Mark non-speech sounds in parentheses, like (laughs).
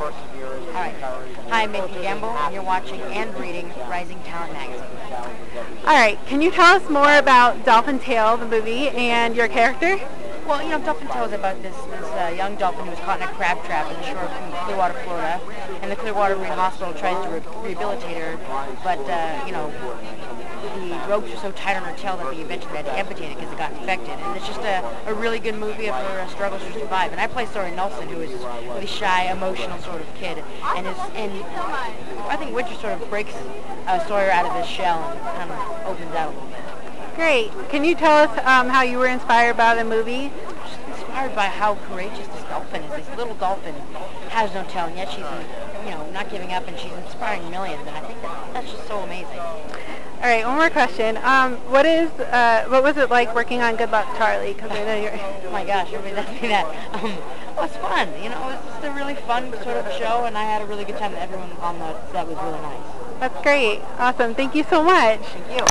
All right. Hi, I'm Mindy Gamble, and you're watching and reading Rising Talent Magazine. All right, can you tell us more about Dolphin Tale, the movie, and your character? Well, you know, Dolphin Tale's about this, this uh, young dolphin who was caught in a crab trap in the shore of Clearwater, Florida, and the Clearwater Marine Hospital tries to re- rehabilitate her, but, uh, you know, the ropes were so tight on her tail that they eventually had to amputate it because it got infected. And it's just a, a really good movie of her uh, struggles to survive. And I play Sawyer Nelson, who is this really shy, emotional sort of kid, and is and I think Winter sort of breaks uh, Sawyer out of his shell and kind of opens out a little bit. Great. Can you tell us um, how you were inspired by the movie? Just inspired by how courageous this dolphin is. This little dolphin has no tail, and yet she's, you know, not giving up, and she's inspiring millions. And I think that that's just so amazing. All right, one more question. Um, what is uh, what was it like working on Good Luck Charlie? Because I know you're. (laughs) Oh my gosh, everybody asked me that. Um, it was fun. You know, it was just a really fun sort of show, and I had a really good time. Everyone on the set was really nice. That's great. Awesome. Thank you so much. Thank you.